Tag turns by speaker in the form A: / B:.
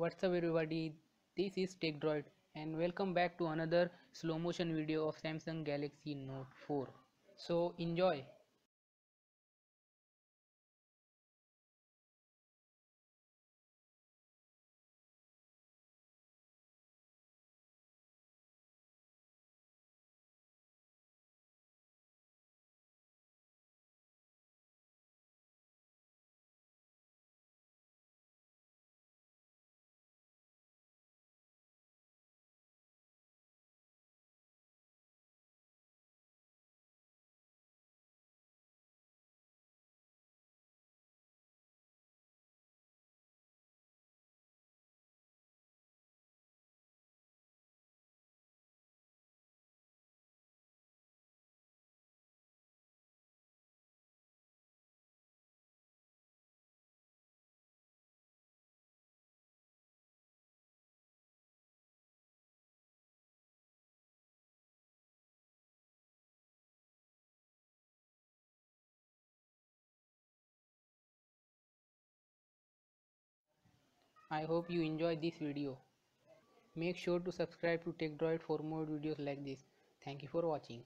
A: What's up everybody, this is TechDroid and welcome back to another slow motion video of Samsung Galaxy Note 4. So enjoy! I hope you enjoy this video. Make sure to subscribe to TechDroid for more videos like this. Thank you for watching.